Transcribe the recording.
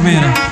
Romero.